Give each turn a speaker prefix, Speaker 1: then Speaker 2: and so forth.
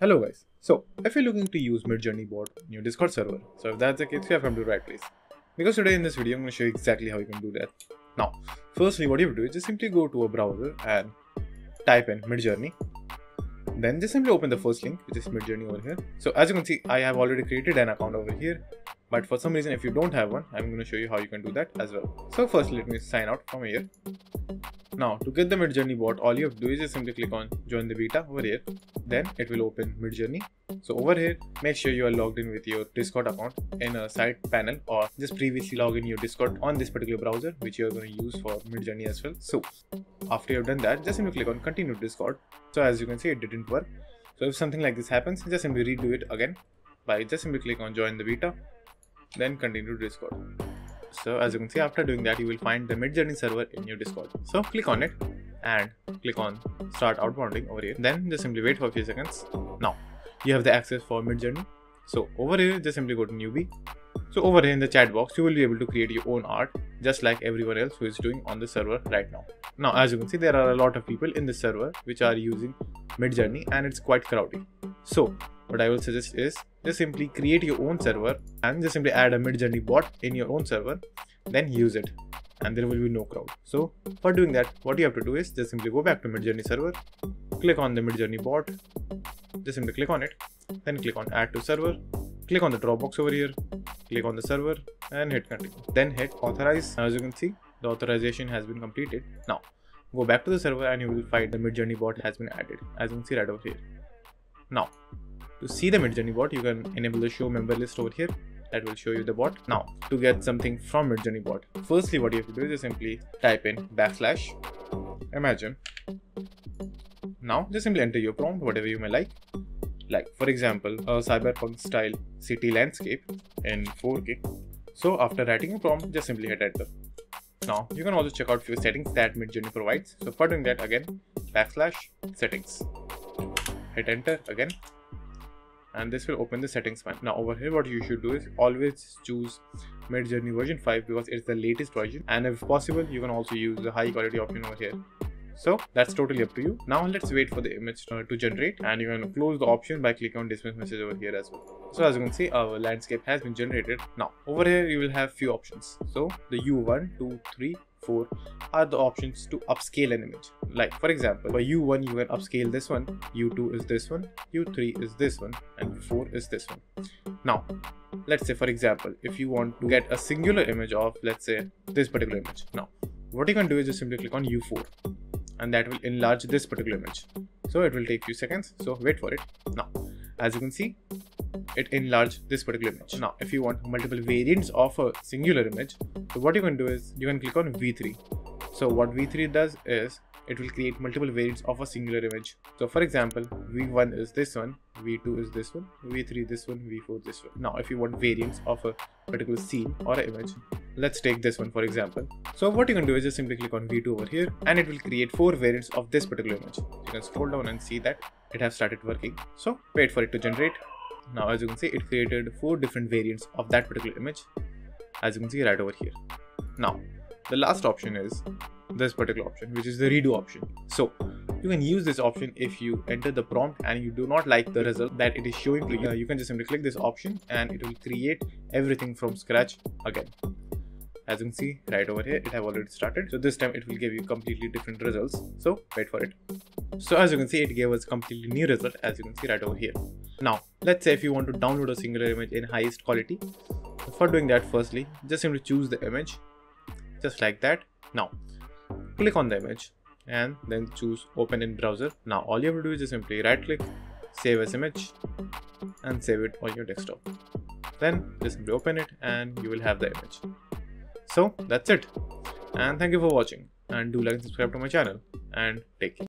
Speaker 1: Hello guys. So, if you're looking to use Midjourney bot in your Discord server, so if that's the case, you have come to the right place. Because today in this video, I'm going to show you exactly how you can do that. Now, firstly, what you have to do is just simply go to a browser and type in Midjourney. Then just simply open the first link, which is Midjourney over here. So as you can see, I have already created an account over here. But for some reason, if you don't have one, I'm going to show you how you can do that as well. So first, let me sign out from here. Now, to get the Midjourney bot, all you have to do is just simply click on join the beta over here. Then it will open Midjourney. So over here, make sure you are logged in with your Discord account in a side panel or just previously log in your Discord on this particular browser, which you're going to use for Midjourney as well. So after you've done that, just simply click on continue Discord. So as you can see, it didn't work. So if something like this happens, just simply redo it again by just simply click on join the beta, then continue Discord. So as you can see after doing that you will find the Midjourney server in your Discord. So click on it and click on start onboarding over here. Then just simply wait for a few seconds. Now you have the access for Midjourney. So over here just simply go to newbie. So over here in the chat box you will be able to create your own art just like everyone else who is doing on the server right now. Now as you can see there are a lot of people in the server which are using Midjourney and it's quite crowded. So what I will suggest is just simply create your own server and just simply add a Midjourney bot in your own server, then use it and there will be no crowd. So for doing that, what you have to do is just simply go back to Midjourney server, click on the Midjourney bot, just simply click on it, then click on add to server, click on the Dropbox over here, click on the server and hit continue. Then hit authorize. As you can see, the authorization has been completed. Now go back to the server and you will find the Midjourney bot has been added as you can see right over here. Now to see the Midjourney bot, you can enable the show member list over here that will show you the bot. Now, to get something from Midjourney bot, firstly what you have to do is just simply type in backslash imagine. Now, just simply enter your prompt, whatever you may like. Like, for example, a cyberpunk style city landscape in 4K. So, after writing a prompt, just simply hit enter. Now, you can also check out few settings that Midjourney provides. So, for doing that, again, backslash settings. Hit enter again and this will open the settings panel. Now over here what you should do is always choose Midjourney version 5 because it's the latest version and if possible you can also use the high quality option over here. So that's totally up to you. Now let's wait for the image to, to generate and you can close the option by clicking on dismiss message over here as well. So as you can see our landscape has been generated. Now over here you will have few options. So the U1, 2, 3, 4 are the options to upscale an image. Like for example, for U1 you can upscale this one, U2 is this one, U3 is this one, and U4 is this one. Now, let's say for example, if you want to get a singular image of let's say this particular image. Now, what you can do is just simply click on U4 and that will enlarge this particular image. So it will take few seconds. So wait for it. Now, as you can see, it enlarge this particular image. Now, if you want multiple variants of a singular image, so what you can do is you can click on V3. So what V3 does is it will create multiple variants of a singular image. So for example, V1 is this one, V2 is this one, V3 this one, V4 this one. Now, if you want variants of a particular scene or an image, let's take this one for example. So what you can do is just simply click on V2 over here and it will create four variants of this particular image. You can scroll down and see that it has started working. So wait for it to generate now as you can see it created four different variants of that particular image as you can see right over here. Now the last option is this particular option which is the redo option. So you can use this option if you enter the prompt and you do not like the result that it is showing to you. Uh, you can just simply click this option and it will create everything from scratch again as you can see right over here it have already started. So this time it will give you completely different results. So wait for it. So as you can see it gave us completely new result as you can see right over here. Now let's say if you want to download a singular image in highest quality for doing that firstly just simply choose the image just like that. Now click on the image and then choose open in browser. Now all you have to do is just simply right click save as image and save it on your desktop. Then just simply open it and you will have the image so that's it. And thank you for watching. And do like and subscribe to my channel. And take care